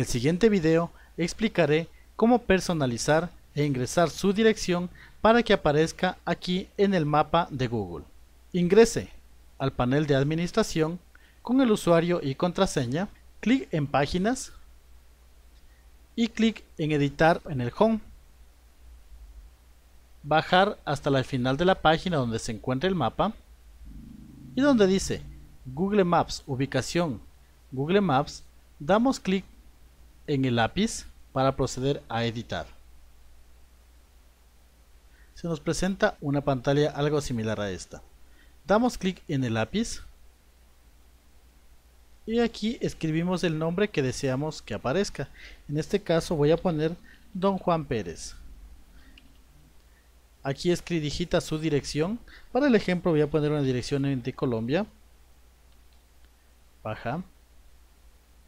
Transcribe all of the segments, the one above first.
el siguiente video explicaré cómo personalizar e ingresar su dirección para que aparezca aquí en el mapa de Google. Ingrese al panel de administración con el usuario y contraseña, clic en páginas y clic en editar en el home. Bajar hasta la final de la página donde se encuentra el mapa y donde dice Google Maps, ubicación Google Maps, damos clic en el lápiz para proceder a editar. Se nos presenta una pantalla algo similar a esta. Damos clic en el lápiz y aquí escribimos el nombre que deseamos que aparezca. En este caso voy a poner Don Juan Pérez. Aquí escribe digita su dirección. Para el ejemplo voy a poner una dirección de Colombia. Baja.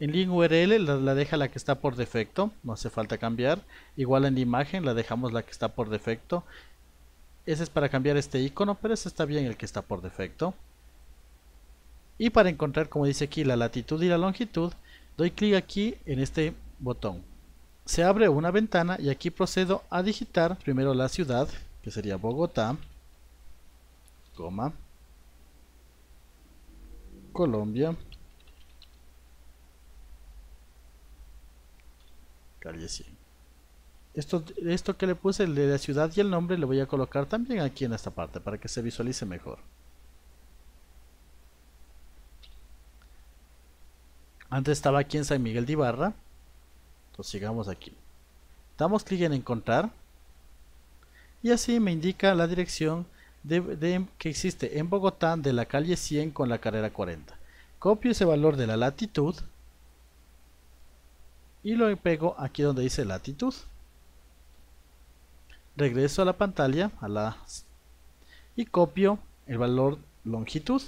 En link URL la, deja la que está por defecto, no hace falta cambiar. Igual en la imagen la dejamos la que está por defecto. Ese es para cambiar este icono, pero ese está bien el que está por defecto. Y para encontrar, como dice aquí, la latitud y la longitud, doy clic aquí en este botón. Se abre una ventana y aquí procedo a digitar primero la ciudad, que sería Bogotá, Colombia, calle 100. Esto, esto que le puse, el de la ciudad y el nombre, le voy a colocar también aquí en esta parte para que se visualice mejor. Antes estaba aquí en San Miguel de Ibarra. Entonces sigamos aquí. Damos clic en encontrar. Y así me indica la dirección de, que existe en Bogotá de la calle 100 con la carrera 40. Copio ese valor de la latitud y lo pego aquí donde dice latitud. Regreso a la pantalla a la y copio el valor longitud.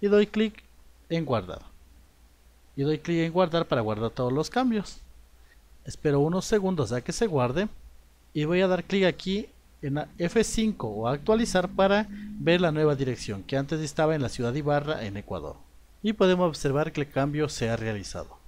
Y doy clic en guardar y doy clic en guardar para guardar todos los cambios. Espero unos segundos a que se guarde. Y voy a dar clic aquí en F5 o actualizar para ver la nueva dirección que antes estaba en la ciudad de Ibarra en Ecuador y podemos observar que el cambio se ha realizado.